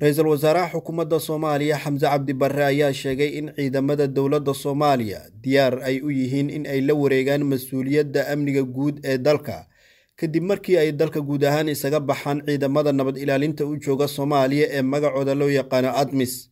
ra'iisul wasaaraha xukuumadda soomaaliya xamse cabdi barre ayaa sheegay in ciidamada dowladda soomaaliya diyaar ay u yihiin in ay la wareegaan mas'uuliyadda amniga guud ee dalka. Kadib markii ay dalka guud ahaan isaga baxaan ciidamada nabad ilaalinta u jooga soomaaliya ee magacooda loo yaqaano admis.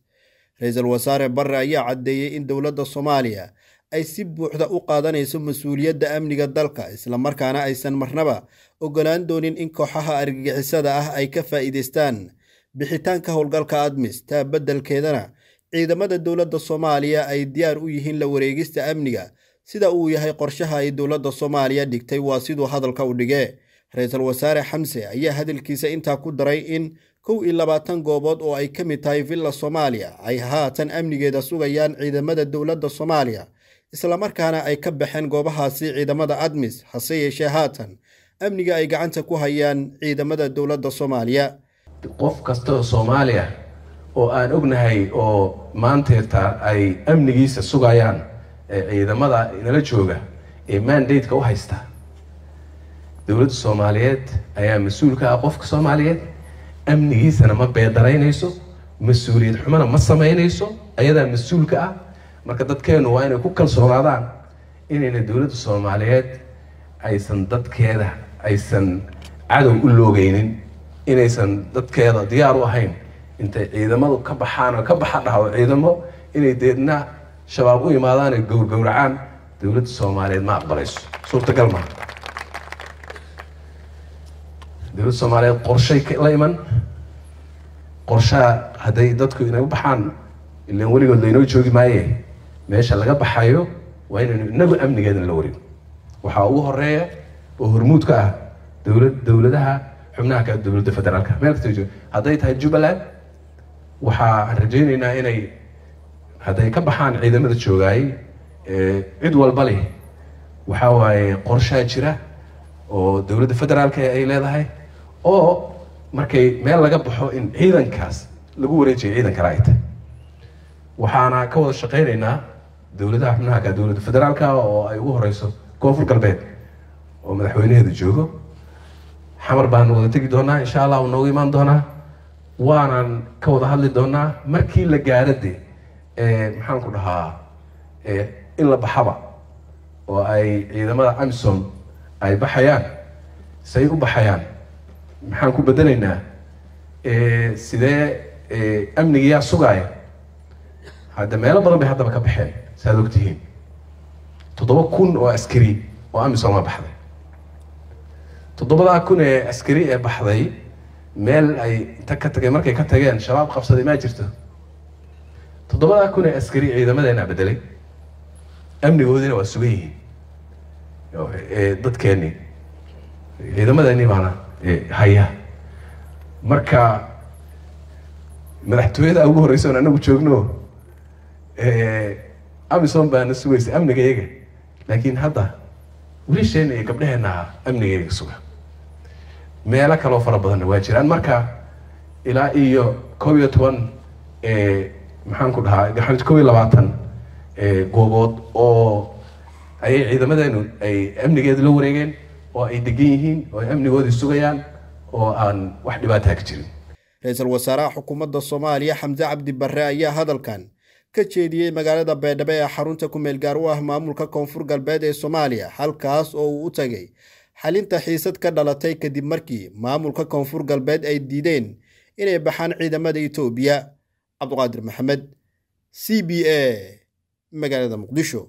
Ra'iisul wasaare barre ayaa caddeeyey in dowladda soomaaliya ay si buuxda u qaadanayso mas'uuliyadda amniga dalka islamarkaana aysan marnaba ogolaan doonin in kooxaha argagixisada ah ay ka faa'iidaystaan bixitaanka howlgalka admis taa beddelkeedana ciidamada dowladda soomaaliya ay diyaar u yihiin la wareegista amniga. Sida uu yahay qorshaha ay dowladda soomaaliya dhigtay waa siduu hadalka u dhigee. Ra'iisul wasaare xamse ayaa hadalkiisa intaa ku daray in kow iyo labaatan goobood oo ay ka mid tahay villa soomaaliya ay haatan amnigeeda sugayaan ciidamada dowladda soomaaliya islamarkaana ay ka baxeen goobahaasi ciidamada admis hase yeeshee haatan. Amniga ay gacanta ku hayaan ciidamada dowladda soomaaliya qof kasta oo soomaaliya oo aan ognahay oo maanteeta ay amnigiisa sugayaan ciidamada nala jooga ee mandate-ka u haysta dowladda soomaaliyeed ayaa mas'uul ka ah qofka soomaaliyeed. Amnigiisana ma beedaraynayso mas'uuliyad xumana ma samaynayso ayadaa mas'uul ka ah. Marka dadkeenu waa inay ku kalsoonaadaan inayna dowladda soomaaliyeed aysan dadkeeda aysan cadow u loogeynin inaysan dadkeeda diyaar u ahayn. Intay ciidamadu ka baxaan oo ka baxa dhahdo ciidamo inay deedna shabaab u imaadaan ay gowrgowracaan dowladda soomaaliyeed ma aqbalayso suurtagal maa dowladda soomaaliyeed qorshay la iman. Qorshaha hadday dadku inaga baxaan ilan weligood laynoo joogi maaye. Meesha laga baxayo waa inaynu inagu amnigeedana la warin. Waxaa ugu horreeya oo hormuud ka ah dowlad dowladaha xubnaha dowladda federaalka meel hadday tahay jubbaland waxaan rajaynaynaa inay hadday ka baxaan ciidamada joogaayay cid walba leh. Waxaa waaye qorshaa jira oo dowladda federaalka ay leedahay oo markay meel laga baxo in ciidankaas lagu wareejiyo ciidan kale ay tahay waxaana ka wada shaqaynaynaa dowladaha xubnaha dowladda federaalka oo ay ugu horeyso koonfur galbeed oo madaxweynaheedu joogo xamar baan wada tegi doonaa insha allah uu noogu imaan doonaa waanan ka wada hadli doonaa. Markii la gaaro de maxaan ku dhahaa in la baxaba oo ay ciidamada amisom ay baxayaan say u baxayaan maxaan ku bedelaynaa sidee amnigayaa sugaaya hadda meelo badan bay haddaba ka baxeen saaad ogtihiin. Toddoba kun oo askari oo amisom a baxday toddobadaa kun ee askari ee baxday meel ay inta ka tageen markay ka tageen shabaab qabsaday maa jirto. Toddobadaa kun ee askari ciidamadeena bedelay. Amnigoodina waa sugan yihiin. Dadkeeni. Ciidamadeeni baana haya. Marka madaxtooyada ugu horeysa oon anagu joogno amisom baana sugaysa amniga iyaga. Laakiin hadda wiilasheena iyo gabdheheena amniga iyaga suga meelo kaloo fara badanna waa jiraan. Marka ilaa iyo kob iyo toban maxaan ku dhahaa kob iyo labaatan goobood oo ayay ciidamadeenu ay amnigeeda la wareegeen oo ay degan yihiin oo ay amnigoodii sugayaan oo aan wax dhibaataa ka jirin. Ra'iisul wasaaraha xukuumadda soomaaliya xamse cabdi barre ayaa hadalkan ka jeediyey magaalada baydhabo ee xarunta ku meel gaar u ah maamulka koonfur galbeed ee soomaaliya halkaas oo uu u tagay xalinta xiisad ka dhalatay kadib markii maamulka koonfur galbeed ay diideen inay baxaan ciidamada etoobiya cabduqaadir maxamed c b a magaalada muqdisho